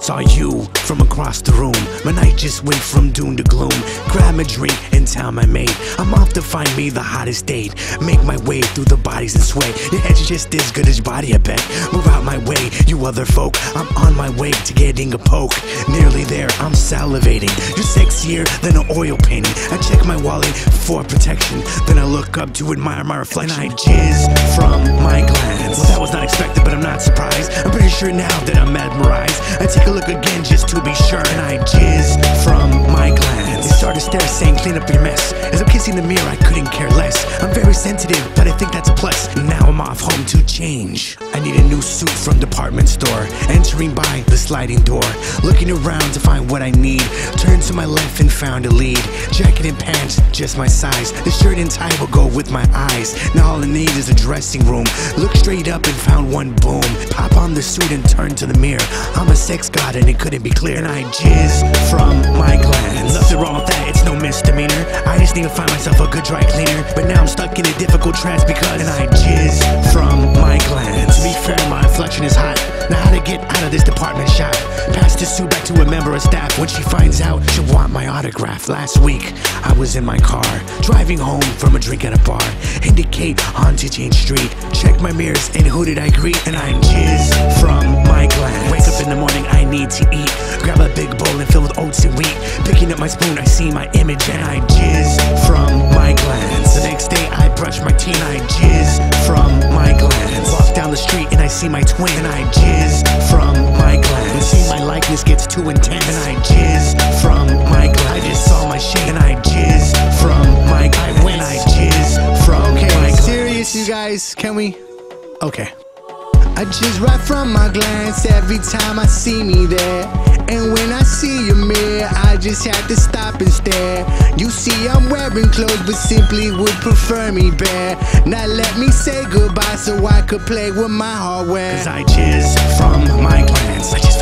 Saw you from across the room. My night just went from doom to gloom. Grab a drink and tell my mate I'm off to find me the hottest date. Make my way through the bodies and sway. Your head's just as good as your body, I bet. Move out my way, you other folk. I'm on my way to getting a poke. Nearly there, I'm salivating. You're sexier than an oil painting. I check my wallet for protection. Then I look up to admire my reflection. And I jizz from my glands. Well, that was not expected, but I'm not surprised. I'm pretty sure now that take a look again just to be sure, and I jizz from my glands. They start to stare, saying, "Clean up your mess." As I'm kissing the mirror, I couldn't care less. I'm very sensitive, but I think that's a plus. Now I'm off home to change. I need a new suit from department store. Entering by the sliding door, looking around to find what I need. Turned to my left and found a lead. Jacket and pants, just my size. The shirt and tie will go with my eyes. Now all I need is a dressing room. Look straight up and found one boom. Pop on the suit and turn to the mirror. I'm a sex god and it couldn't be clear. And I jizz from my glands. Nothing wrong that, it's no misdemeanor. I just need to find myself a good dry cleaner. But now I'm stuck in a difficult trance because and I jizz from my glands. To be fair, my inflection is hot. Now how to get out of this department shop? Pass the suit back to a member of staff. When she finds out, she'll want my autograph. Last week, I was in my car, driving home from a drink at a bar. Indicate onto Jane Street. Check my mirrors, and who did I greet? And I'm jizz from my glands. Wake up in the morning, I need to eat. Wheat. Up my spoon, I see my image, and I jizz from my glands. The next day, I brush my teeth, I jizz from my glands. Walk down the street, and I see my twin, and I jizz from my glands. Seeing my likeness gets too intense, and I jizz from my glands. I just saw my shit, and I jizz from my glands. And I jizz from Okay, my glands. serious, you guys? Can we? Okay. I jizz right from my glance every time I see me there. Just had to stop and stare. You see, I'm wearing clothes, but simply would prefer me bare. Now let me say goodbye so I could play with my hardware. Cause I jizz from my glands. I my